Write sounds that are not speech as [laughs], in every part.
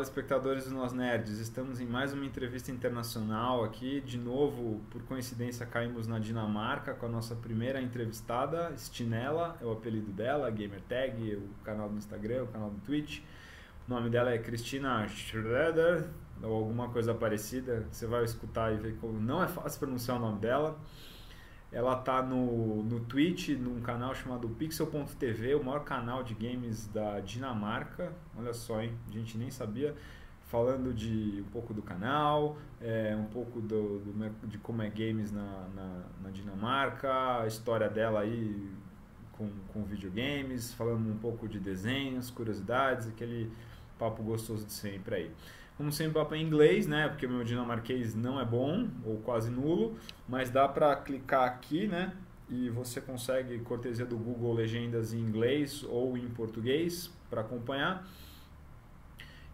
Fala, espectadores do Nós Nerds. Estamos em mais uma entrevista internacional aqui. De novo, por coincidência, caímos na Dinamarca com a nossa primeira entrevistada, Stinella, é o apelido dela, gamer tag, o canal do Instagram, o canal do Twitch. O nome dela é Cristina Schroeder, ou alguma coisa parecida. Você vai escutar e ver como não é fácil pronunciar o nome dela. Ela tá no, no Twitch, num canal chamado Pixel.tv, o maior canal de games da Dinamarca. Olha só, hein? A gente nem sabia. Falando de um pouco do canal, é, um pouco do, do, de como é games na, na, na, Dinamarca, a história dela aí com, com videogames, falando um pouco de desenhos, curiosidades, aquele papo gostoso de sempre aí. Como sempre, papo em inglês, né? Porque meu dinamarquês não é bom ou quase nulo, mas dá para clicar aqui, né? E você consegue, cortesia do Google, legendas em inglês ou em português para acompanhar.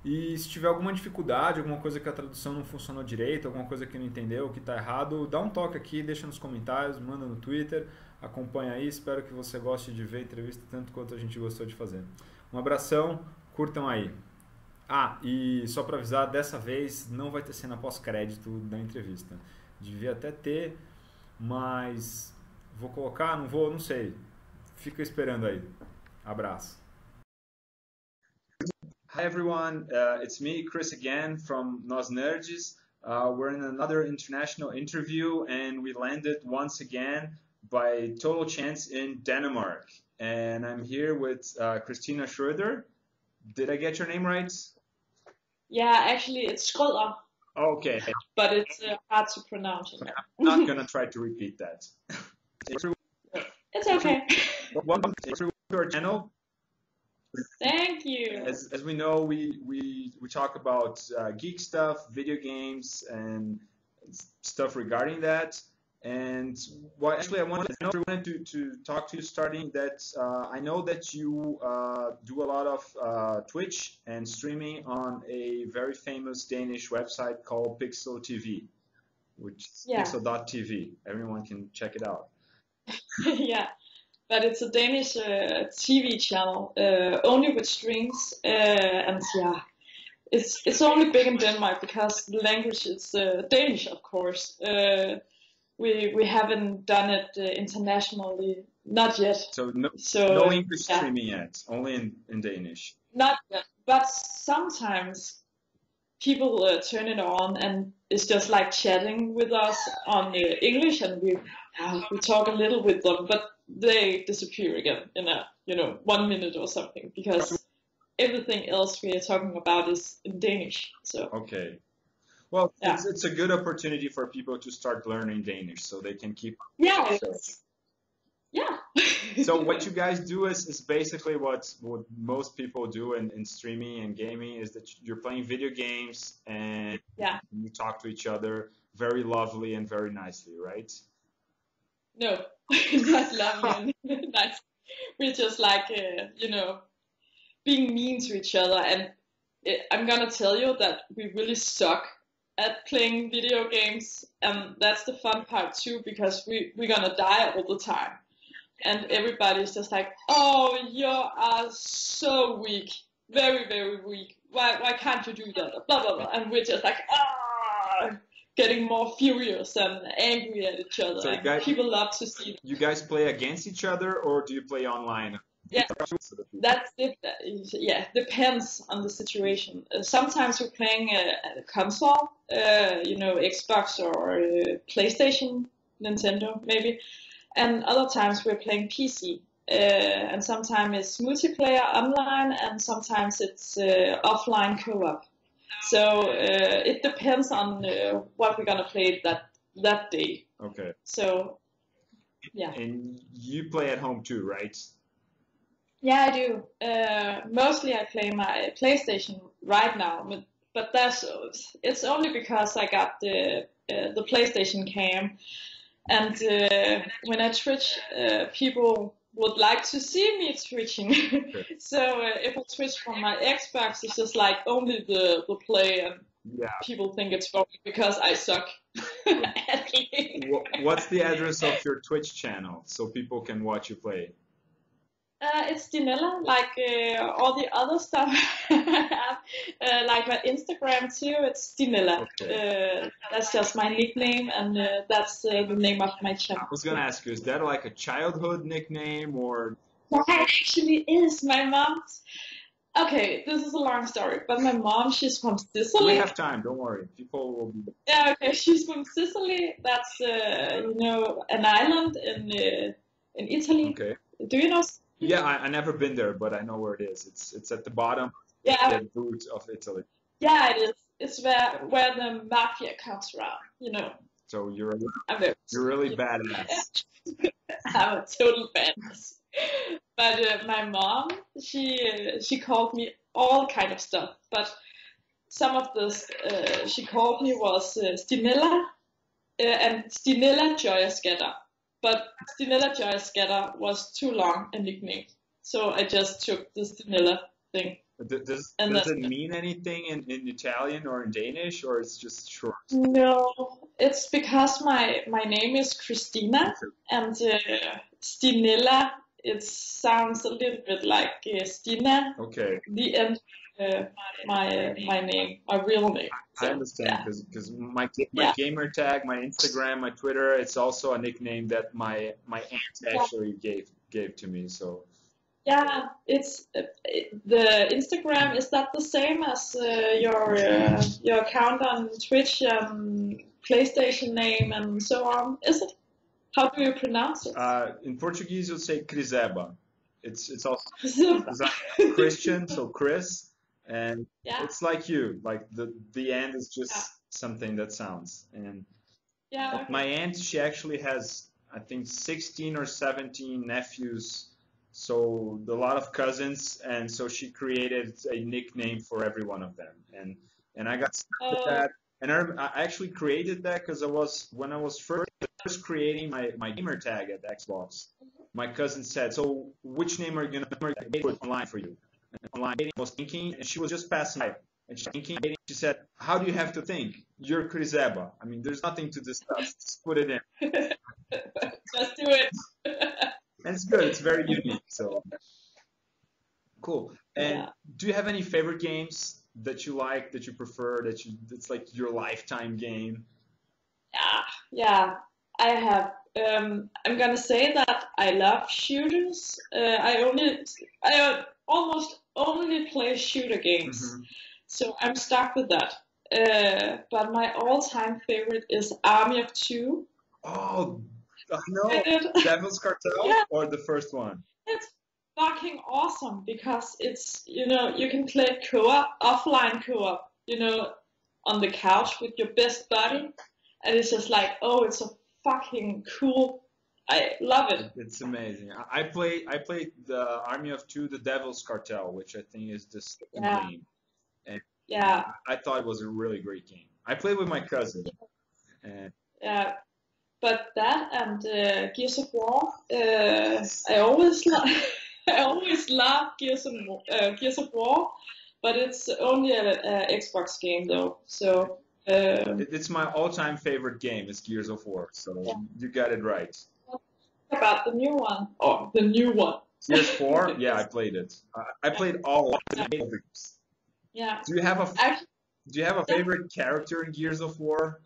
E se tiver alguma dificuldade, alguma coisa que a tradução não funcionou direito, alguma coisa que não entendeu, que está errado, dá um toque aqui, deixa nos comentários, manda no Twitter, acompanha aí. Espero que você goste de ver a entrevista tanto quanto a gente gostou de fazer. Um abração, curtam aí. Ah, e só para avisar, dessa vez não vai ter cena pós-crédito da entrevista. Devia até ter, mas vou colocar, não vou, não sei. Fica esperando aí. Abraço. Hi everyone, uh, it's me, Chris again from Nós Nerds. Uh, we're in another international interview and we landed once again by total chance in Denmark. And I'm here with uh, Christina Schroeder. Did I get your name right? Yeah, actually, it's Schrøder. Okay. But it's uh, hard to pronounce. It. I'm not gonna try to repeat that. it's okay. Welcome to our channel. Thank you. As, as we know, we, we, we talk about uh, geek stuff, video games, and stuff regarding that. And well, actually, I wanted, I wanted to, to talk to you starting that uh, I know that you uh, do a lot of uh, Twitch and streaming on a very famous Danish website called Pixel TV, which yeah. pixel.tv. Everyone can check it out. [laughs] yeah, but it's a Danish uh, TV channel, uh, only with streams, uh, and yeah. It's, it's only big in Denmark because the language is Danish, of course we we haven't done it uh, internationally, not yet. So no, so, no English yeah. streaming yet, only in, in Danish. Not yet, but sometimes people uh, turn it on and it's just like chatting with us on uh, English, and we uh, we talk a little with them, but they disappear again in a you know one minute or something because everything else we are talking about is in Danish. So okay. Well, yeah. it's, it's a good opportunity for people to start learning Danish so they can keep. Yeah. Yeah. [laughs] so what you guys do is, is basically what what most people do in, in streaming and gaming is that you're playing video games and yeah. you talk to each other very lovely and very nicely, right? No, [laughs] not lovely [laughs] and nice. We're just like uh, you know being mean to each other, and I'm gonna tell you that we really suck at playing video games, and that's the fun part too because we we're gonna die all the time, and everybody's just like, "Oh, you are so weak, very very weak. Why why can't you do that?" Blah blah blah, and we're just like, "Ah." Getting more furious and angry at each other. So guys, people love to see. That. You guys play against each other, or do you play online? Yeah, that's it. Yeah, depends on the situation. Uh, sometimes we're playing a, a console, uh, you know, Xbox or uh, PlayStation, Nintendo maybe, and other times we're playing PC. Uh, and sometimes it's multiplayer online, and sometimes it's uh, offline co-op. So uh, it depends on what we're gonna play that that day. Okay. So yeah. And you play at home too, right? Yeah, I do. Uh, mostly I play my PlayStation right now, but, but that's it's only because I got the uh, the PlayStation cam, and uh, when I Twitch, uh, people would like to see me twitching. [laughs] so uh, if I twitch from my Xbox, it's just like only the the play, and yeah. people think it's funny because I suck. [laughs] What's the address of your Twitch channel so people can watch you play? Uh, it's Stinella, like uh, all the other stuff [laughs] I have, uh, like my Instagram too. It's Stinella. Okay. Uh, that's just my nickname, and uh, that's uh, the name of my channel. I was gonna ask you, is that like a childhood nickname or? That actually is my mom's. Okay, this is a long story, but my mom, she's from Sicily. We have time. Don't worry. People will be. Yeah, okay, she's from Sicily. That's uh, you know an island in uh, in Italy. Okay. Do you know? Yeah, I, I never been there, but I know where it is. It's it's at the bottom, Yeah, the root of Italy. yeah, it is. It's where where the mafia comes from. You know, So you're very you're really badass. [laughs] I'm a total badass. But uh, my mom, she uh, she called me all kind of stuff. But some of this uh, she called me was uh, Stinella uh, and Stinella Joyascatter. But Stinella Joyascatter was too long a nickname, so I just took the Stinella thing. Does And does it mean anything in, in Italian or in Danish, or it's just short? No, it's because my my name is Christina, and uh, Stinella. It sounds a little bit like uh, Stina, Okay, the end. Uh, my my name, my real name. I So, understand yeah. because my ga- my Yeah. gamer tag, my Instagram, my Twitter, it's also a nickname that my my aunt Yeah. actually gave gave to me. So Yeah, it's it- the Instagram. Is that the same as uh, your uh, your account on Twitch, um, PlayStation name, and so on? Is it? How do you pronounce it? uh, in Portuguese, you'll say Criseba. It's it's also. Christian, so Chris, and yeah, it's like you. Like the the end is just Yeah. something that sounds. And yeah. okay. my aunt, she actually has I think 16 or 17 nephews. So a lot of cousins, and so she created a nickname for every one of them, and and I got stuck with Oh. that. And I, I actually created that because I was when I was first, first creating my, my gamer tag at Xbox. Mm-hmm. My cousin said, "So which name are you gonna put online for you?" Online, I was thinking, and she was just passing by, and she was thinking. She said, "How do you have to think? You're Criseba. I mean, there's nothing to discuss. Just put it in." [laughs] Just do it. And it's good. It's very unique. So cool. And Yeah. do you have any favorite games that you like, that you prefer, that you it's like your lifetime game? Ah, yeah, yeah. I have. Um, I'm gonna say that I love shooters. Uh, I only, I almost only play shooter games, Mhm. so I'm stuck with that. Uh, but my all-time favorite is Army of Two. Oh, I know. [laughs] Devil's Cartel Yeah. or the first one? It's fucking awesome because it's you know you can play co-op, offline co-op, you know, on the couch with your best buddy, and it's just like oh, it's a fucking cool. I love it. It's amazing. I play I played the Army of Two, the Devil's Cartel, which I think is the second Yeah. game. Yeah, I thought it was a really great game. I played with my cousin. And yeah. But that and uh, Gears of War, uh, I always love. [laughs] I always love Gears of War, uh, Gears of War, but it's only a, a Xbox game though. So um, it's my all-time favorite game. It's Gears of War. So Yeah. you got it right. about the new one. Oh, the new one. Gears 4? [laughs] Yeah, I played it. I, I played all of the games. Yeah. Do you have a Actually, Do you have a favorite character in Gears of War?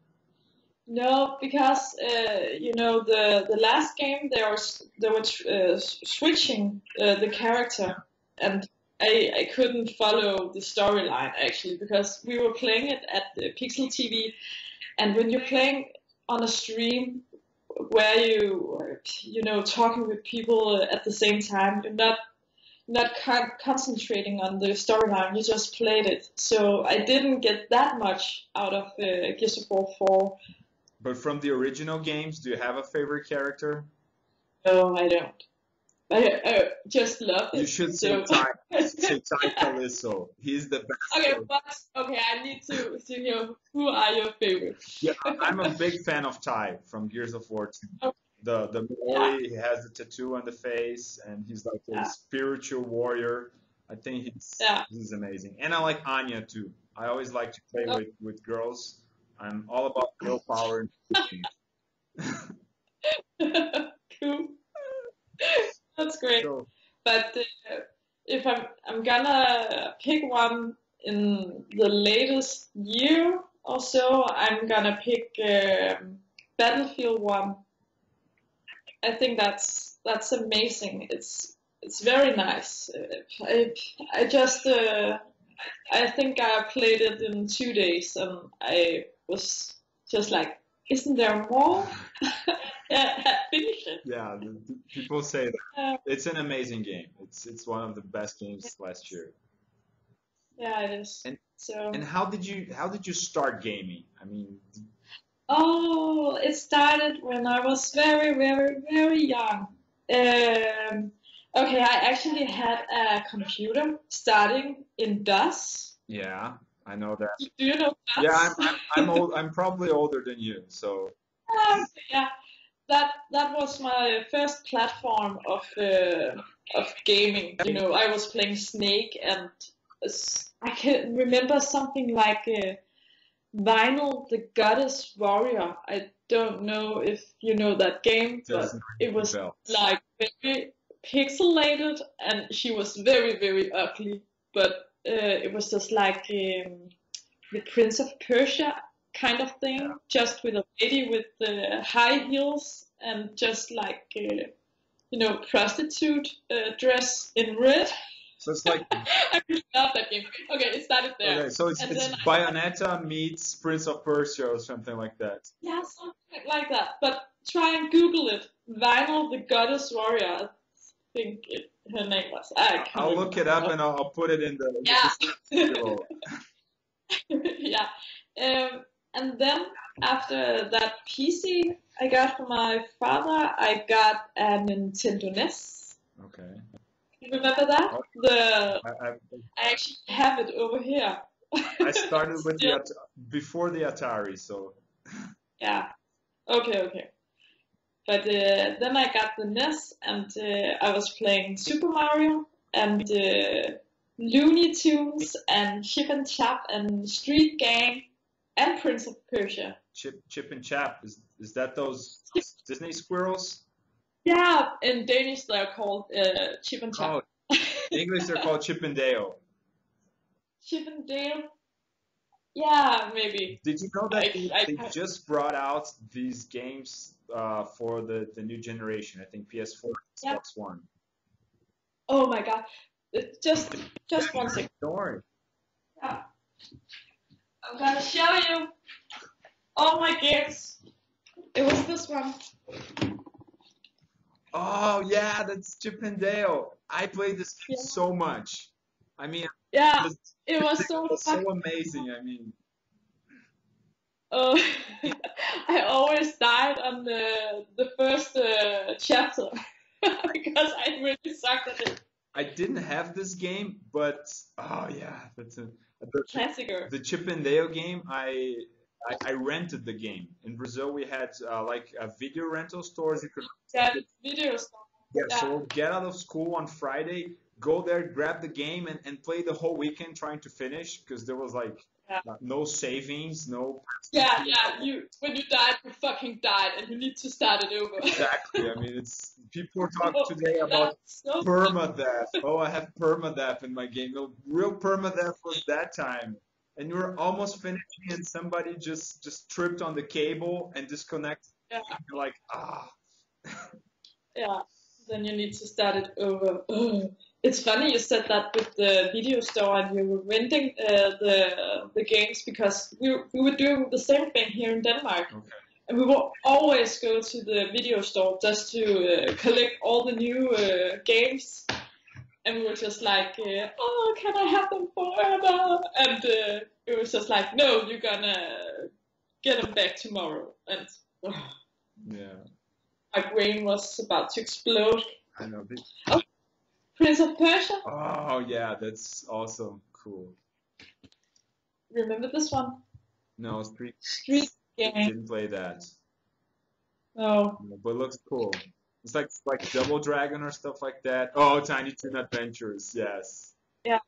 no, because uh, you know the the last game there was they were uh, switching uh, the character, and I I couldn't follow the storyline actually because we were playing it at the Pixel TV, and when you're playing on a stream where you you know talking with people at the same time, you're not not con- concentrating on the storyline. You just played it, so I didn't get that much out of uh, Gears of War 4. But from the original games, do you have a favorite character? No, I don't. I, I just love it. You should say so. Ty, [laughs] say Tai Kaliso. He's the best. okay, but okay, I need to to hear who are your favorites. Yeah, I'm a big fan of Ty from Gears of War 2. Okay. The the Maori, he has the tattoo on the face, and he's like a Yeah. spiritual warrior. I think he's Yeah. he's amazing. And I like Anya too. I always like to play Oh. with, with girls. I'm all about girl power. and [laughs] [laughs] cool. That's great. So, but uh, if I'm I'm gonna pick one in the latest year or so, I'm gonna pick um Battlefield One. I think that's that's amazing. It's it's very nice. I I just uh, I think I played it in two days and I was just like, isn't there more? [laughs] yeah, finish it. Yeah, the, the people say that. It's an amazing game. It's it's one of the best games last year. yeah, it is. And- so. And how did you how did you start gaming? I mean, Oh, it started when I was very, very, very young. Um, okay, I actually had a computer starting in DOS. yeah, I know that. Do you know DOS? Yeah, I'm I'm, I'm old. I'm probably older than you. So [laughs] yeah, that that was my first platform of uh, of gaming. You know, I was playing Snake, and I can remember something like uh, Vinyl, the Goddess Warrior. I don't know if you know that game, but it was like very pixelated, and she was very very ugly. But uh, it was just like um, the Prince of Persia kind of thing, Yeah. just with a lady with uh, high heels and just like uh, you know prostitute uh, dress in red. So it's like [laughs] I really love that game. Okay, it started there. okay, so it's And it's then I- Bayonetta meets Prince of Persia or something like that. Yeah, something like that. But try and Google it. Vinyl, the Goddess Warrior. I think it, her name was. I I'll look it up remember. and I'll, I'll put it in the Yeah. [laughs] yeah. Um, and then after that PC I got from my father, I got a Nintendo NES. Okay. You remember that? Oh. The I, I, I actually have it over here. I started [laughs] with the before the Atari, so Yeah. Okay, okay. But uh, then I got the NES and uh, I was playing Super Mario and uh, Looney Tunes and Chip and Chap and Street Gang and Prince of Persia. Chip Chip and Chap is is that those Disney squirrels? Yeah, in Danish they're called uh, Chip and Chap. Oh, in English they're called Chip and Dale. Chip and Dale? Yeah, maybe. Did you know that I- they, I- they just brought out these games uh, for the, the new generation? I think PS4, Yeah. Xbox One. Oh my god. Uh, Just, just one second. Don't worry. Yeah. I'm gonna show you all my gifts. It was this one. Oh yeah, that's Chip and Dale. I played this game Yeah. so much. I mean, Yeah, this- it was [laughs] so was so amazing. I mean, Oh, [laughs] I always died on the the first uh, chapter [laughs] because I really sucked at it. I didn't have this game, but oh yeah, that's a the, Classicer. the Chip and Dale game. I, I I rented the game in Brazil. We had uh, like uh, video rental stores. You could Yeah, video stuff. Yeah, Yeah. so get out of school on Friday, go there, grab the game, and, and play the whole weekend trying to finish because there was like Yeah. no savings, no. Yeah, yeah. You when you died, you fucking died, and you need to start it over. Exactly. I mean, it's people talk Oh, today about so permadeath. Oh, I have permadeath in my game. No, real permadeath was that time. And you were almost finishing, and somebody just just tripped on the cable and disconnected. Yeah. You're like, ah. Yeah, then you need to start it over. [sighs] [sighs] [laughs] It's funny you said that with the video store and you were renting uh, the the games because we we were doing the same thing here in Denmark. Okay. And we will always go to the video store just to uh, collect all the new uh, games. And we were just like, uh, oh, can I have them forever? And uh, it was just like, no, you're gonna get them back tomorrow. And Yeah, my brain was about to explode. I know. They- Prince of Persia. Oh yeah, that's awesome. Cool. Remember this one? No, Street Street Game. didn't play that, Oh, but it looks cool. It's like like Double Dragon or stuff like that. Oh, Tiny Toon Adventures, yes. Yeah.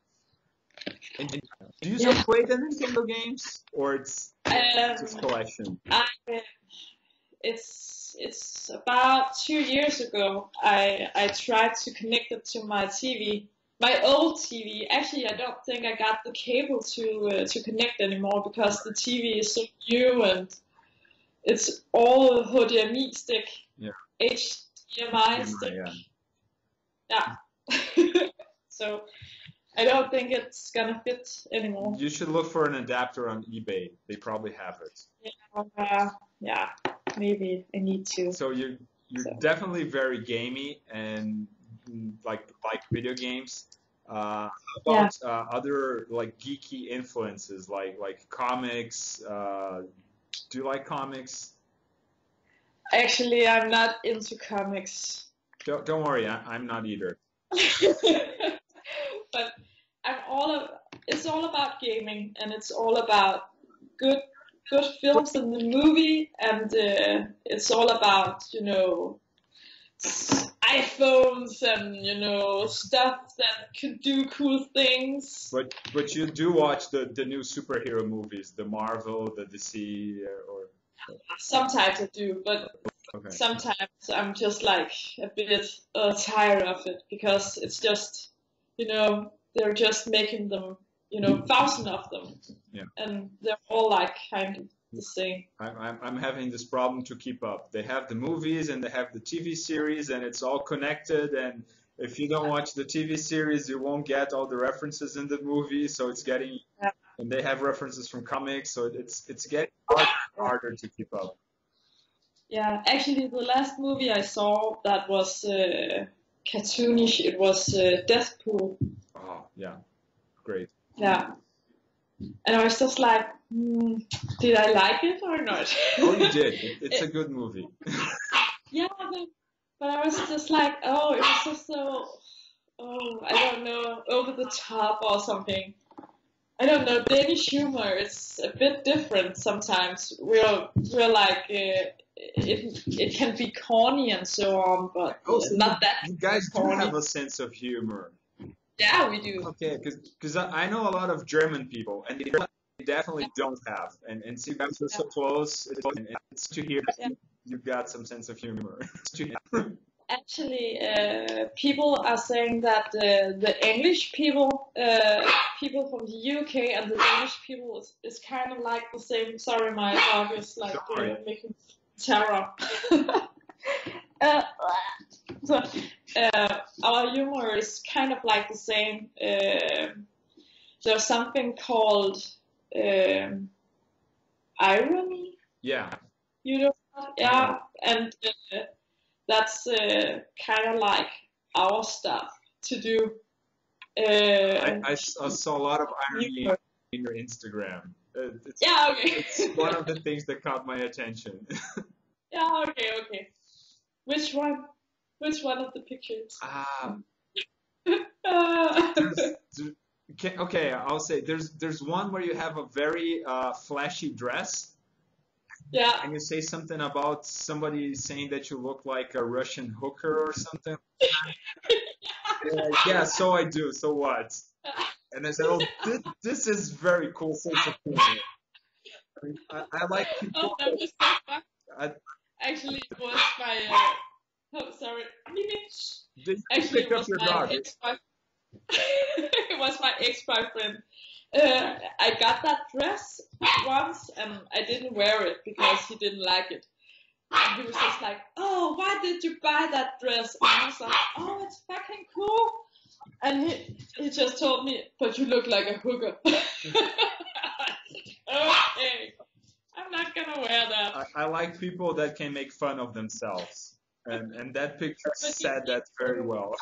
And, and do you still Yeah. play the Nintendo games, or it's um, just collection? I, it's it's about two years ago. I I tried to connect it to my TV, my old TV. Actually, I don't think I got the cable to uh, to connect anymore because the TV is so new and it's all HDMI stick, Yeah. HDMI stick. yeah. Yeah. [laughs] so I don't think it's gonna fit anymore. You should look for an adapter on eBay. They probably have it. Uh, yeah, maybe I need to. So you you're So- definitely very gamey and mm, like like video games. Uh, how about uh, other like geeky influences like like comics? Uh, do you like comics? Actually, I'm not into comics. Don't, don't worry, I, I'm not either. [laughs] but I'm all of, it's all about gaming and it's all about good good films in the movie and uh, it's all about you know iPhones and you know stuff that could do cool things. But but you do watch the, the new superhero movies, the Marvel, the DC, uh, or Sometimes I do, but okay. sometimes I'm just like a bit uh, tired of it because it's just, you know, they're just making them, you know, thousand of them, Yeah. and they're all like kind of the same. I'm, I'm, having this problem to keep up. They have the movies and they have the TV series, and it's all connected. And if you don't watch the TV series, you won't get all the references in the movie. So it's getting, Yeah. and they have references from comics, so it's it's getting harder, harder to keep up. Yeah, actually, the last movie I saw that was uh, cartoonish. It was uh, Deadpool. Oh yeah, great. Yeah, and I was just like, hmm, did I like it or not? Oh, you did. [laughs] It, it's a good movie. [laughs] Yeah, but, but I was just like, oh, it was just so, oh, I don't know, over the top or something. I don't know, Danish humor is a bit different sometimes. We're, we're like, uh, it, it can be corny and so on, but Oh, so not that. You guys do have a sense of humor. Yeah, we do. Okay, because I I know a lot of German people, and they definitely don't have. And and see, guys are so close. It's, and it's to hear Yeah. you've got some sense of humor. [laughs] It's to hear. Actually, uh, people are saying that uh, the English people, uh, people from the UK and the Danish people is, is kind of like the same. Sorry, my dog is like uh, making terror. [laughs] uh, so, uh, our humor is kind of like the same. Uh, there's something called um, irony. yeah, You know, yeah, and uh, that's uh, kind of like our stuff to do. I, Uh, I s- I saw a lot of irony humor. in your Instagram. Uh, It's, yeah, okay. it's one of the things that caught my attention. [laughs] yeah, okay, okay. Which one? Which one of the pictures? Ah, [laughs] Uh, okay, I'll say there's there's one where you have a very uh, flashy dress. yeah, and you say something about somebody saying that you look like a Russian hooker or something. [laughs] Yeah, yeah, so I do. So what? And I said, oh, this, this is very cool sense of humor. I, mean, I, I like people. oh, that was so fun. I, Actually, it was my. Uh, [laughs] oh, sorry. Did you Actually, pick it up was your my dog? ex-boyfriend. [laughs] it was my ex-boyfriend. Uh, I got that dress once and I didn't wear it because he didn't like it. And he was just like, "Oh, why did you buy that dress?" And I was like, "Oh, it's fucking cool." And he he just told me, "But you look like a hooker." [laughs] okay, I'm not gonna wear that. I, I like people that can make fun of themselves. And, and that picture said that very well.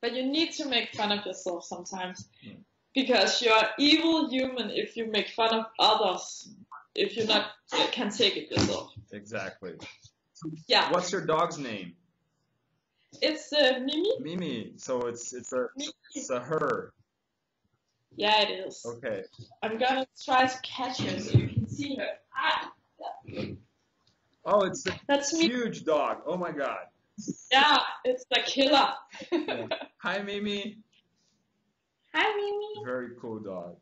But you need to make fun of yourself sometimes. Mm. Because you're evil human if you make fun of others. If you not can take it yourself. Exactly. Yeah. What's your dog's name? It's uh, Mimi. Mimi. So it's it's a Mimi. it's a her. Yeah, it is. Okay. I'm gonna try to catch her so you can see her. Ah, Oh, it's a that's me. huge dog. Oh my god. Yeah, it's the killer. Hi, Mimi. Hi, Mimi. Very cool dog.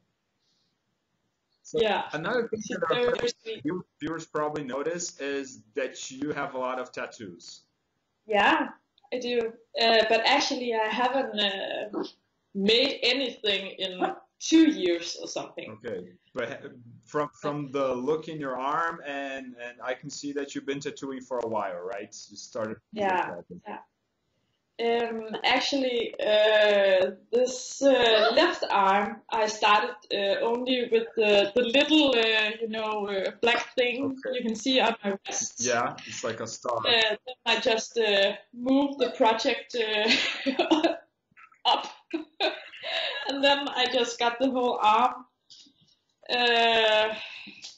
So yeah. Another thing that our viewers probably notice is that you have a lot of tattoos. Yeah, I do. Uh, but actually, I haven't uh, made anything in two years or something. Okay, but from from the look in your arm, and and I can see that you've been tattooing for a while, right? You started. Yeah. Yeah. Um, actually, uh, this uh, left arm, I started uh, only with the, the little, uh, you know, uh, black thing okay. you can see on my wrist. Yeah, it's like a star. Uh, then I just moved the project [laughs] up, [laughs] and then I just got the whole arm. yeah,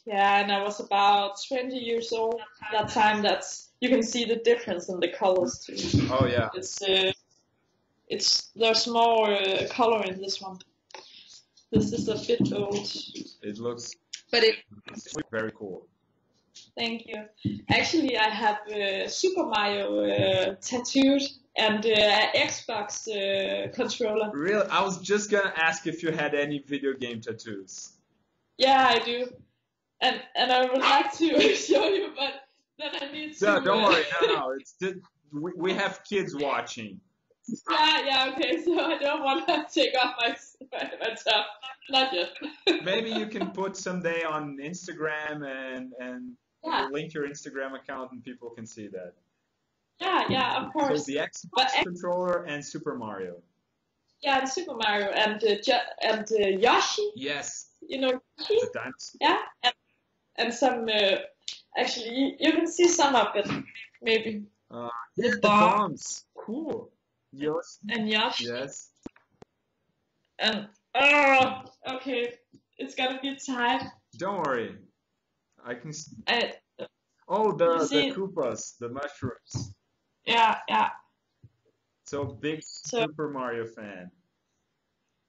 and I was about 20 years old that time. That's you can see the difference in the colors too. Oh yeah. It's uh, it's there's more uh, color in this one. This is a bit old. It looks. But it. It's very cool. Thank you. Actually, I have uh, Super Mario uh, tattooed and uh, Xbox uh, controller. Really? I was just gonna ask if you had any video game tattoos. Yeah, I do. And and I would like to [laughs] show you, but then I need to. No, don't worry. No, [laughs] no. It's we, we have kids watching. Yeah, yeah, okay. So I don't want to [laughs] take off my my stuff. Not yet. Maybe you can put someday on Instagram and and yeah. link your Instagram account and people can see that. Yeah, yeah, of course. So the Xbox but, controller and Super Mario. Yeah, and Super Mario and uh, and uh, Yoshi. Yes. You know Yoshi. The dance. Yeah, and, and some uh, Actually, you, can see some of it, maybe. Uh, yeah, the bombs. Cool. Yes. And Yash. Yes. And oh, okay, it's gonna be tight. Don't worry, I can. See. I, oh, the the Koopas, the mushrooms. Yeah, yeah. So big so, Super Mario fan.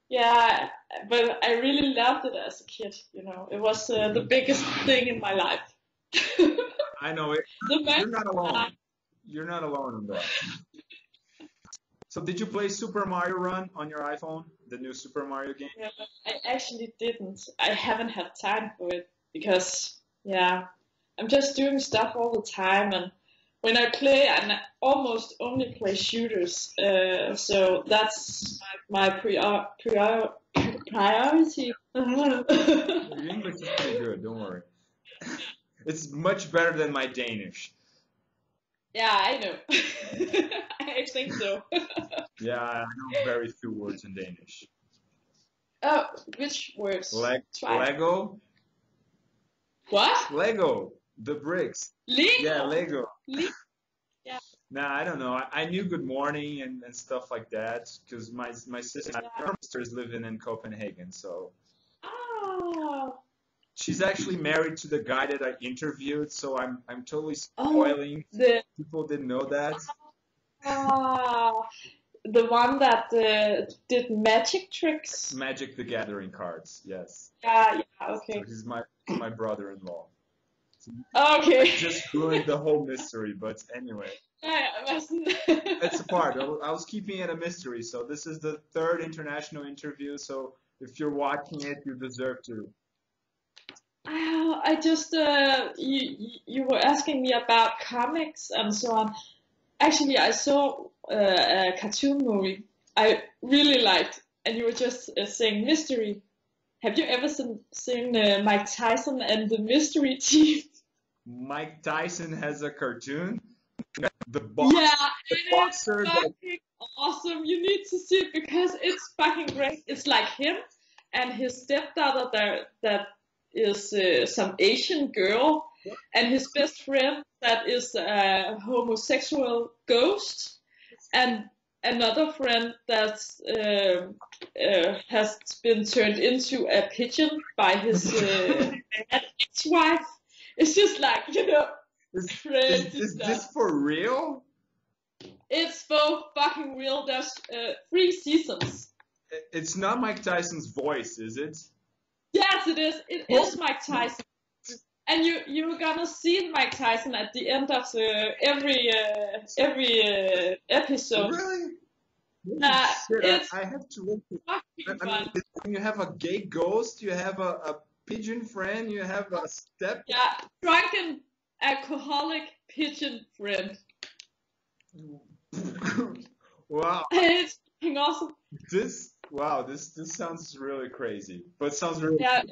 Yeah, but I really loved it as a kid. You know, it was uh, the biggest thing in my life. I know [laughs] it. You're not alone. You're not alone in that. So did you play Super Mario Run on your iPhone, the new Super Mario game? Yeah, I actually didn't. I haven't had time for it because, yeah, I'm just doing stuff all the time, and when I play, I almost only play shooters. Uh, so that's my prior, prior, [coughs] priority. your English is pretty good. Don't worry. [laughs] It's much better than my Danish. Yeah, I know. [laughs] I think so. [laughs] yeah, I know very few words in Danish. Oh, which words? Leg Lego. What? Lego. The bricks. Lego. Yeah, Lego. Le yeah. Nah, I don't know. I, I knew Good Morning and, and stuff like that because my my sister, yeah. my sister is living in Copenhagen, so. Oh. She's actually married to the guy that I interviewed, so I'm I'm totally oh, spoiling. Oh, the, People didn't know that. Ah, the one that uh, did magic tricks. Magic the Gathering cards, yes. Yeah, yeah, okay. So he's my my brother-in-law. Okay. I just ruined the whole mystery, but anyway. [laughs] It's a [laughs] part. I was keeping it a mystery, so this is the third international interview. So if you're watching it, you deserve to uh, I just uh, you you were asking me about comics and so on. Actually, I saw uh, a cartoon movie I really liked, and you were just uh, saying mystery. Have you ever seen, seen uh, Mike Tyson and the Mystery [laughs] Team? Mike Tyson has a cartoon. The box, yeah, the boxer fucking that... awesome. You need to see it because it's fucking great. It's like him and his stepdaughter that that is uh, some Asian girl, and his best friend that is a homosexual ghost, and another friend that uh, uh, has been turned into a pigeon by his uh, [laughs] ex-wife. It's just like you know, is, is, is this for real? It's for fucking real. There's uh, three seasons. It's not Mike Tyson's voice, is it? Yes, it is. It is Mike Tyson. And you you're gonna see Mike Tyson at the end of the, every uh, every uh, episode. Really? Uh, Shit, I, I, have to look. I, mean, when you have a gay ghost, you have a, a pigeon friend. You have a step. Yeah, drunken alcoholic pigeon friend. [laughs] wow. [laughs] It's awesome. This wow, this this sounds really crazy, but sounds really. Yeah,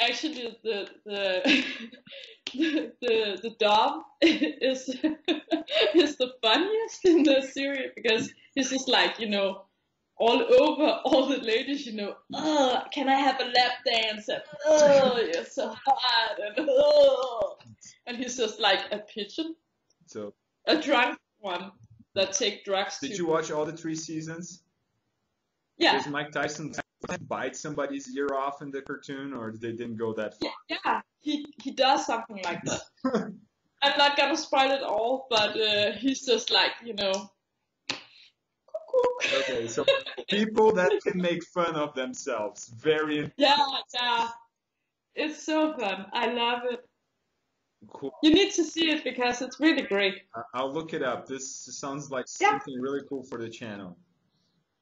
actually the the [laughs] the the, the dog is is the funniest in the series because he's just like you know all over [laughs] all the ladies, you know, oh, can I have a lap dance? And oh, you're so hot, and oh, and he's just like a pigeon, so a drunk one that take drugs. Did you watch all the three seasons? Yeah. Does Mike Tyson bite somebody's ear off in the cartoon, or they didn't go that far? Yeah, he he does something like that. [laughs] I'm not gonna spoil it all, but uh, he's just like you know okay, so people that can make fun of themselves. Very Yeah, yeah. It's so fun. I love it. Cool. You need to see it because it's really great. I'll look it up. This sounds like yeah. something really cool for the channel.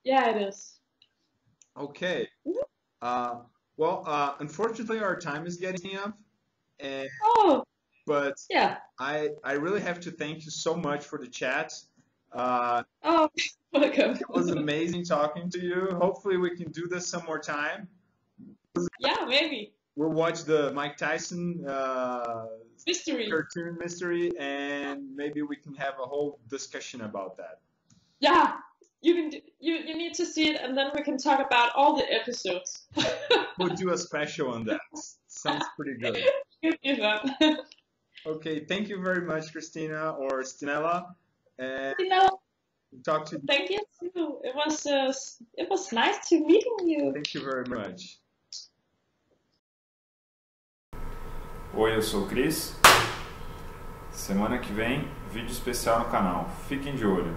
Yeah, it is. Okay. Uh, well, uh, unfortunately, our time is getting up. And, oh. But yeah, I I really have to thank you so much for the chat. Uh, oh, [laughs] welcome. it was amazing talking to you. Hopefully, we can do this some more time. Yeah, maybe. We'll watch the Mike Tyson uh, mystery cartoon mystery, and maybe we can have a whole discussion about that. Yeah, you can. Do, you you need to see it, and then we can talk about all the episodes. [laughs] we'll do a special on that. Sounds pretty good. [laughs] okay, thank you very much, Christina or Stinella. And you know, talk to you. Thank you too. It was uh, it was nice to meeting you. Thank you very much. Oi, eu sou o Cris. Semana que vem, vídeo especial no canal. Fiquem de olho.